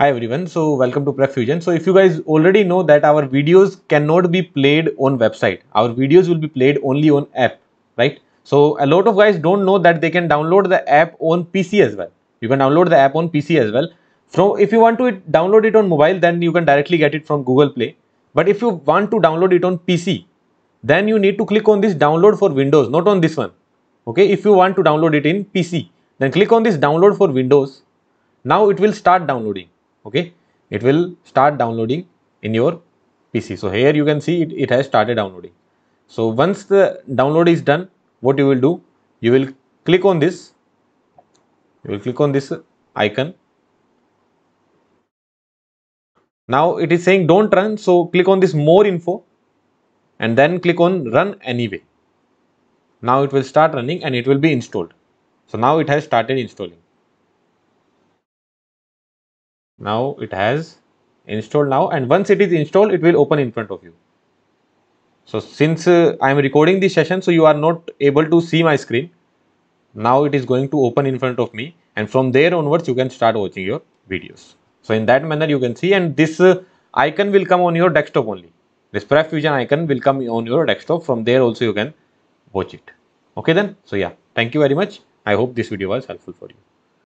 Hi everyone, so welcome to Prep Fusion. So if you guys already know that our videos cannot be played on website, our videos will be played only on app, right? So a lot of guys don't know that they can download the app on PC as well. You can download the app on PC as well. From if you want to download it on mobile, then you can directly get it from Google Play. But if you want to download it on PC, then you need to click on this download for Windows, not on this one. Okay, if you want to download it in PC, then click on this download for Windows. Now it will start downloading okay? It will start downloading in your pc so here you can see it, it has started downloading. So once the download is done what you will do? You will click on this. You will click on this icon. Now it is saying don't run so click on this more info and then click on run anyway. Now it will start running and it will be installed. So now it has started installing now it has installed now and once it is installed it will open in front of you. So since uh, i am recording this session so you are not able to see my screen. Now it is going to open in front of me and from there onwards you can start watching your videos. So in that manner you can see and this uh, icon will come on your desktop only. This prep icon will come on your desktop. From there also you can watch it. Okay then? So yeah thank you very much. I hope this video was helpful for you